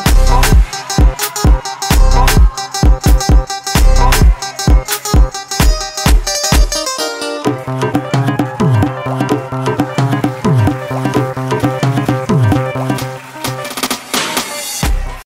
Oh.